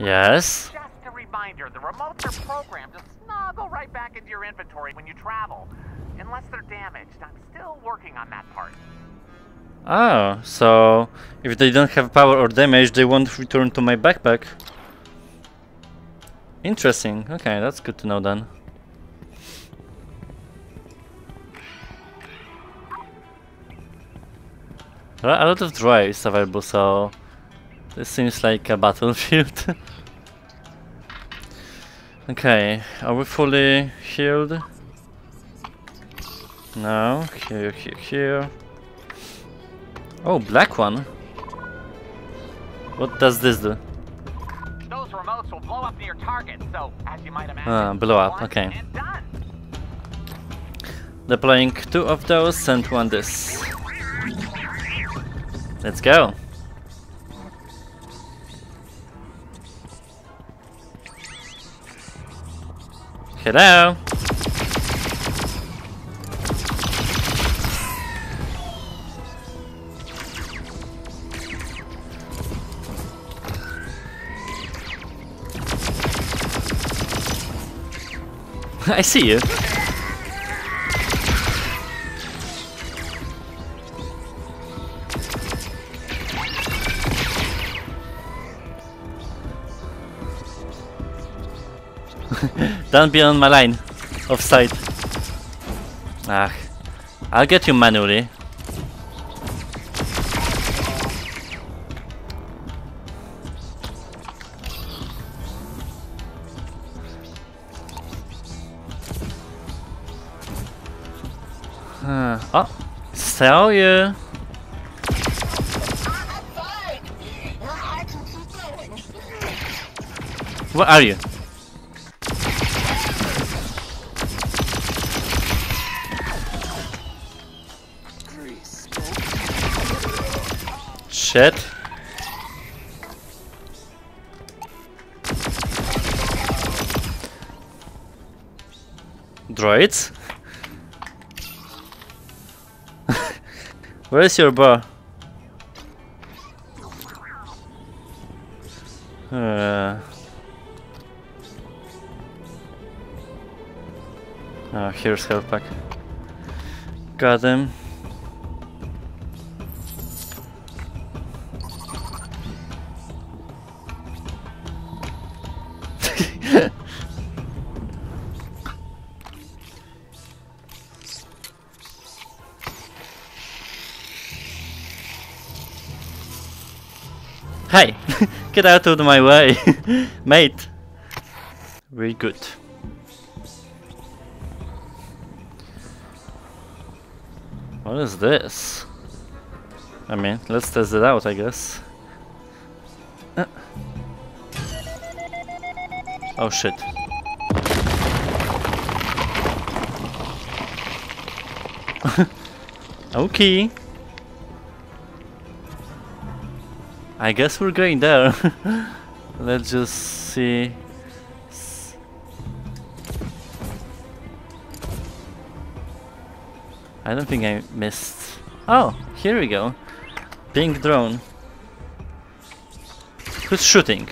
Yes. Just a reminder, the remotes are programmed to snuggle right back into your inventory when you travel. Unless they're damaged. I'm still working on that part. Oh, so if they don't have power or damage, they won't return to my backpack. Interesting. Okay, that's good to know then. A lot of drives available, so this seems like a battlefield. okay, are we fully healed? No, here, here, here. Oh, black one. What does this do? Those remotes will blow up near targets, so as you might imagine, Ah, blow up, okay. done. Deploying two of those and one this. Let's go. Hello. I see you. Don't be on my line of sight. Ah, I'll get you manually. Uh, oh, saw you. Where are you? Shit. Droids? Where is your bar? Uh. Oh, here's health pack. Got him. Hey! Get out of my way! Mate! Very good. What is this? I mean, let's test it out, I guess. Oh shit. okay. I guess we're going there. Let's just see. I don't think I missed. Oh, here we go. Pink drone. Who's shooting?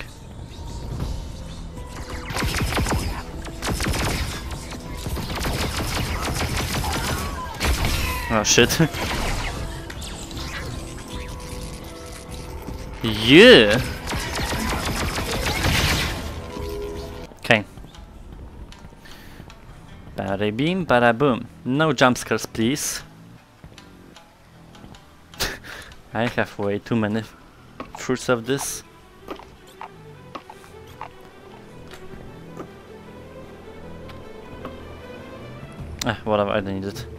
Oh shit. yeah. Okay. Bada beam, bada boom. No jump scares, please. I have way too many fruits of this. Ah, whatever, I don't need it.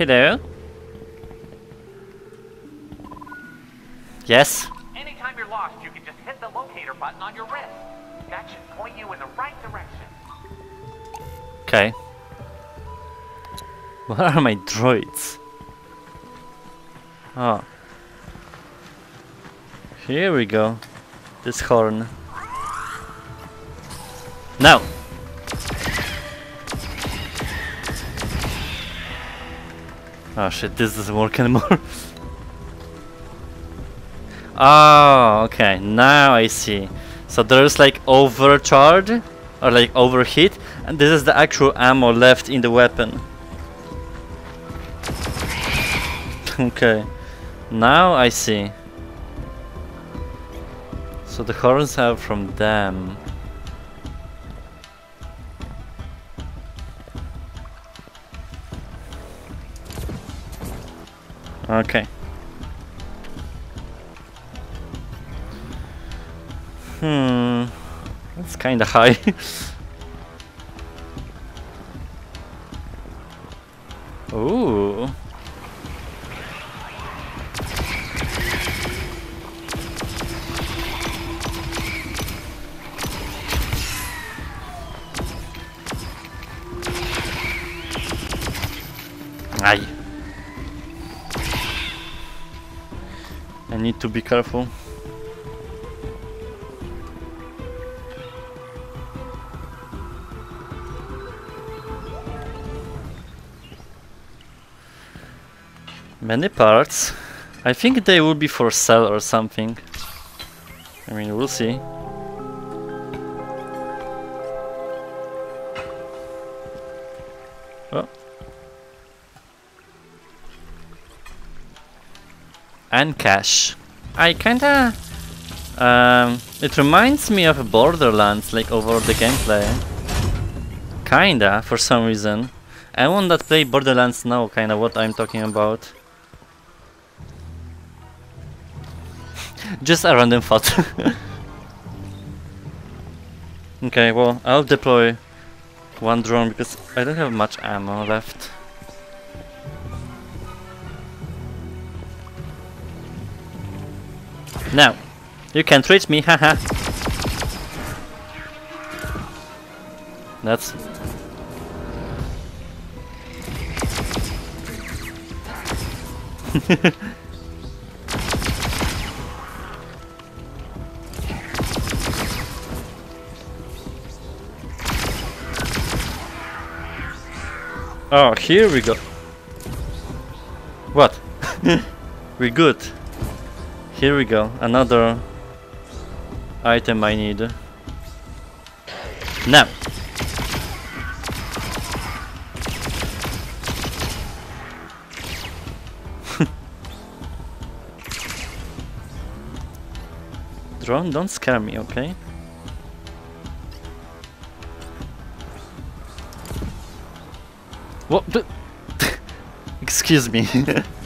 Hello? Yes? Anytime you're lost, you can just hit the locator button on your wrist. That should point you in the right direction. Okay. What are my droids? Oh. Here we go. This horn. No! Oh shit, this doesn't work anymore. oh, okay, now I see. So there's like overcharge or like overheat and this is the actual ammo left in the weapon. okay. Now I see. So the horns are from them. Okay. Hmm. That's kinda high. Ooh. Need to be careful. Many parts. I think they will be for sale or something. I mean, we'll see. Oh. And cash. I kinda... Um, it reminds me of Borderlands, like over the gameplay. Kinda, for some reason. Anyone that play Borderlands know kinda what I'm talking about. Just a random thought. okay, well, I'll deploy one drone because I don't have much ammo left. Now, you can't reach me, haha. That's Oh, here we go. What? we good. Here we go. Another item I need. Now. Drone, don't scare me, okay? What? Excuse me.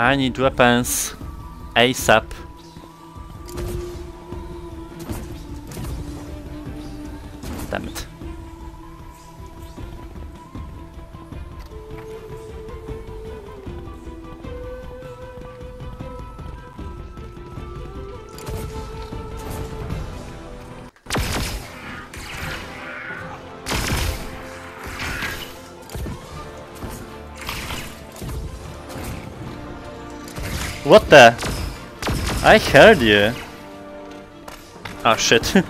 I need weapons ASAP. What the? I heard you. Oh shit.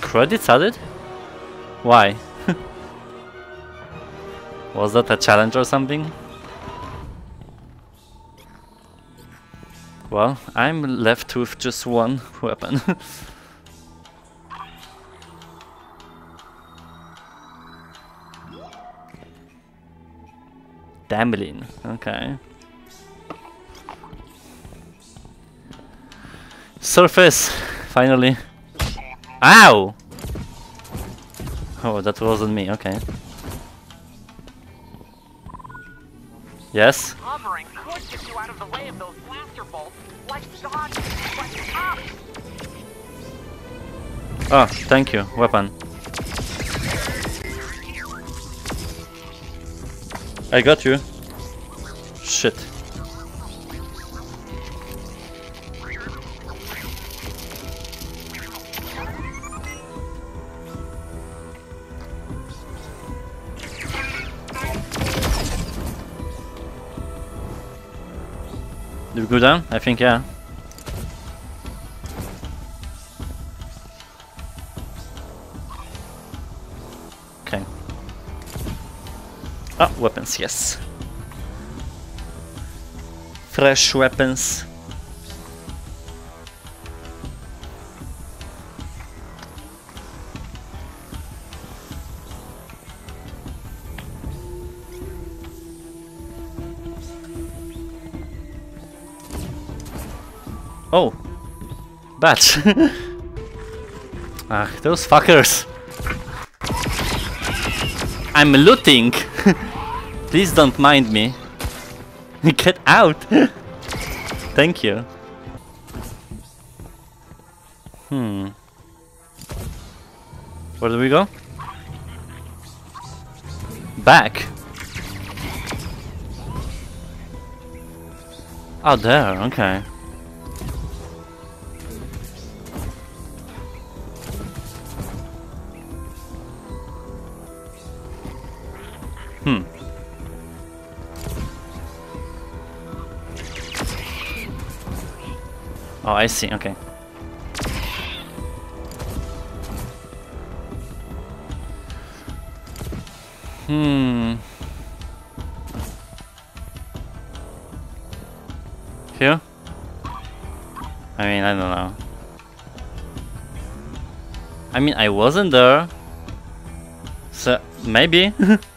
Credits added? Why? Was that a challenge or something? Well, I'm left with just one weapon. Damblin, okay. Surface, finally. Ow! Oh, that wasn't me, okay. Yes? Hovering could get you out of the way of those blaster bolts, like dodging, but up! Oh, thank you, weapon. I got you. Shit. Did we go down? I think yeah. Ah, weapons, yes. Fresh weapons. Oh! Batch! ah, those fuckers! I'm looting! Please don't mind me. Get out! Thank you. Hmm. Where do we go? Back. Oh, there, okay. Hmm. Oh, I see, okay. Hmm. Here? I mean, I don't know. I mean, I wasn't there. So, maybe?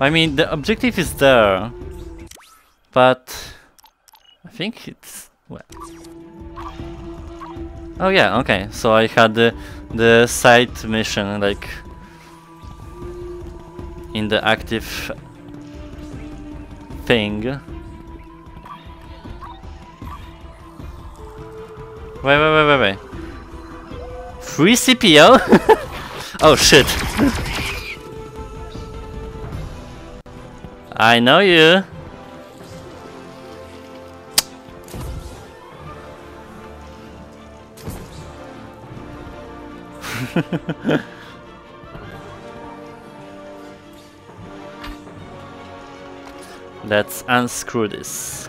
I mean, the objective is there, but I think it's well. Oh yeah, okay. So I had the the side mission like in the active thing. Wait, wait, wait, wait, wait. Free CPO? oh shit. I know you. Let's unscrew this.